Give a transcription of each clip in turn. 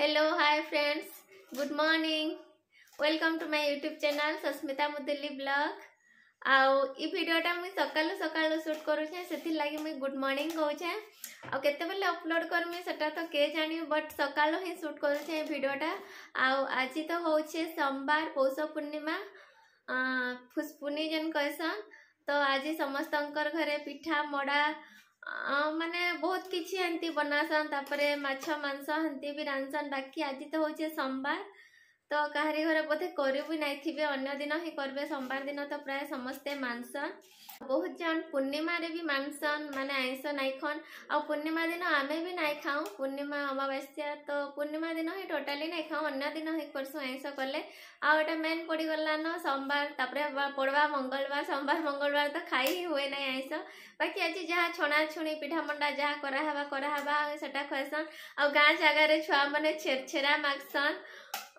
hello hi friends good morning welcome to my YouTube channel Susmita Muduli blog ଆଉ ଇ ଭିଡ଼ିଓଟା ମୁଇଁ ସକାଳୁ ସକାଳୁ ସୁଟ୍ କରୁଛେଁ ସେଥିର୍ଲାଗି ମୁଇଁ ଗୁଡ୍ ମର୍ଣ୍ଣିଂ କହୁଛେଁ ଆଉ କେତେବେଲେ ଅପଲୋଡ଼ କରମି ସେଟା ତ କେ ଜାଣିବି ବଟ୍ ସକାଳୁ ହିଁ ସୁଟ୍ କରୁଛେଁ ଏ ଭିଡ଼ିଓଟା ଆଉ ଆଜି ତ ହଉଛେ ସୋମବାର ପୌଷ ପୂର୍ଣ୍ଣିମା ଫୁସ୍ପୁନି ଯେନ୍ କହେସନ୍ ତ ଆଜି ସମସ୍ତଙ୍କର ଘରେ ପିଠା ମଡ଼ା ମାନେ ବହୁତ କିଛି ଏମିତି ବନାସନ୍ ତାପରେ ମାଛ ମାଂସ ହେନ୍ତି ବି ରାନ୍ଧସନ୍ ବାକି ଆଜି ତ ହଉଛି ସୋମବାର ତ କାହାରି ଘରେ ବୋଧେ କରିବି ଥିବେ ଅନ୍ୟ ଦିନ ହିଁ କରିବେ ସୋମବାର ଦିନ ତ ପ୍ରାୟ ସମସ୍ତେ ମାନସନ୍ ବହୁତ ଜଣ ପୂର୍ଣ୍ଣିମାରେ ବି ମାନସନ୍ ମାନେ ଆଇଁଷ ନାଇଁ ଖନ୍ ଆଉ ପୂର୍ଣ୍ଣିମା ଦିନ ଆମେ ବି ନାଇଁ ଖାଉ ପୂର୍ଣ୍ଣିମା ଅମାବାସ୍ୟା ତ ପୂର୍ଣ୍ଣିମା ଦିନ ହିଁ ଟୋଟାଲି ନାଇଁ ଖାଉ ଅନ୍ୟ ଦିନ ହିଁ କରସୁଁ ଆଇଁଷ କଲେ ଆଉ ଏଇଟା ମେନ୍ ପଡ଼ିଗଲାନ ସୋମବାର ତାପରେ ପଡ଼ବା ମଙ୍ଗଳବାର ସୋମବାର ମଙ୍ଗଳବାର ତ ଖାଇ ହିଁ ହୁଏ ନାହିଁ ଆଇଁଷ ବାକି ଆଜି ଯାହା ଛଣା ଛୁଣି ପିଠା ମଣ୍ଡା ଯାହା କରାହେବା କରାହେବା ସେଇଟା ଖୁଆସନ୍ ଆଉ ଗାଁ ଜାଗାରେ ଛୁଆମାନେ ଛେରଛେରା ମାଗସନ୍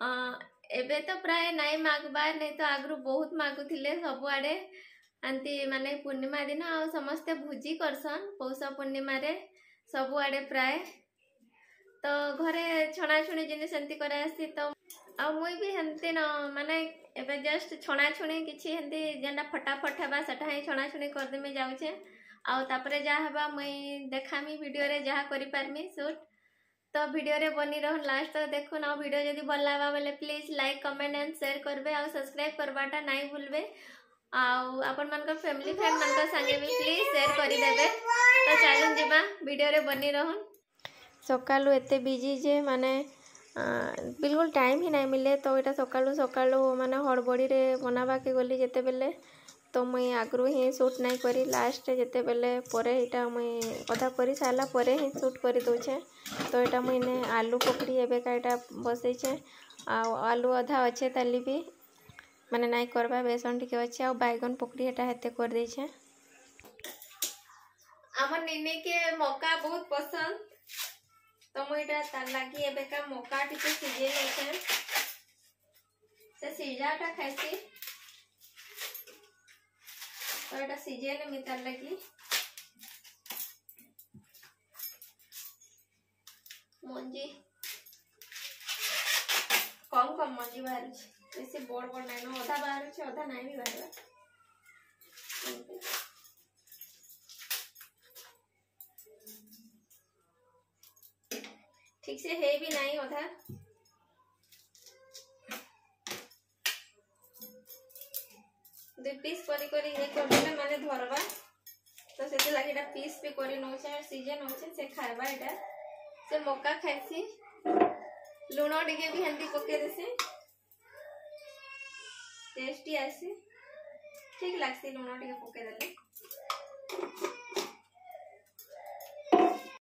ଏବେ ତ ପ୍ରାୟ ନାଇଁ ମାଗବାର୍ ନାଇଁ ତ ଆଗରୁ ବହୁତ ମାଗୁଥିଲେ ସବୁଆଡ଼େ ଏମିତି ମାନେ ପୂର୍ଣ୍ଣିମା ଦିନ ଆଉ ସମସ୍ତେ ଭୋଜି କରସନ୍ ପୌଷ ପୂର୍ଣ୍ଣିମାରେ ସବୁଆଡ଼େ ପ୍ରାୟ ତ ଘରେ ଛଣାଛୁଣି ଜିନିଷ ଏମିତି କରାହେସି ତ ଆଉ ମୁଇଁ ବି ହେମିତି ନ ମାନେ ଏବେ ଜଷ୍ଟ ଛଣାଛୁଣି କିଛି ହେନ୍ତି ଯେନ୍ଟା ଫଟାଫଟ ହେବା ସେଟା ହିଁ ଛଣାଛୁଣି କରିଦେମି ଯାଉଛେ ଆଉ ତାପରେ ଯାହା ହେବା ମୁଇଁ ଦେଖାମି ଭିଡ଼ିଓରେ ଯାହା କରିପାରମି ସୁଟ୍ তো ভিডিওরে বনি রহুন লাস্ট তক দেখুন আর ভিডিও যদি ভাল লাগবা বেলে please like comment and share করবে আর সাবস্ক্রাইব করবাটা নাই ভুলবে আর আপন মানক ফ্যামিলি ফ্রেন্ড মানক সাথে বি প্লিজ শেয়ার করে দেবে তো চলুন যা ভিডিওরে বনি রহুন সকালু এতে বিজি যে মানে বিলকুল টাইম হি নাই মিলে তো এটা সকালু সকালু মানে হড়বড়িরে বনাবাকে গলি যেতেবেলে ତ ମୁଇଁ ଆଗରୁ ହିଁ ସୁଟ୍ ନାଇଁ କରି ଲାଷ୍ଟରେ ଯେତେବେଲେ ପରେ ଏଇଟା ମୁଇଁ ଅଧା କରି ସାରିଲା ପରେ ହିଁ ସୁଟ୍ କରିଦେଉଛେ ତ ଏଇଟା ମୁଇଁ ନେ ଆଲୁ ପକୁଡ଼ି ଏବେକା ଏଇଟା ବସେଇଛେ ଆଉ ଆଲୁ ଅଧା ଅଛେ ତାଲି ବି ମାନେ ନାଇଁ କର୍ବା ବେସନ ଟିକେ ଅଛେ ଆଉ ବାଇଗଣ ପକୁଡ଼ି ଏଇଟା ହେତେ କରିଦେଇଛେ ଆମ ନିନିକେ ମକା ବହୁତ ପସନ୍ଦ ତ ମୁଇଁ ଏଇଟା ତାର ଲାଗି ଏବେକା ମକା ଟିକେ ସିଝେଇ ନେଇଛେ ସେ ସିଝାଟା ଖାଇସି তো এটা সিজিয়ে নেমি তার লাগি ମଞ୍ଜି କମ୍ କମ୍ ମଞ୍ଜି ବାହାରୁଛି ବେଶୀ ବଡ଼ ବଡ଼ ନାହିଁ ନ ଅଧା ବାହାରୁଛି ଅଧା ନାହିଁ ବି ବାହାରିବା ଠିକ୍ ସେ ହେଇ ବି ନାହିଁ ଅଧା दु पीस कर दिले माने तो सेते लागि पीस भी करी नोछे सीजन होछे से खायबा एटा से मक्का भी हेंदी पके देसी टेस्टी आसी ठीक लागसी लूनो डिगे पके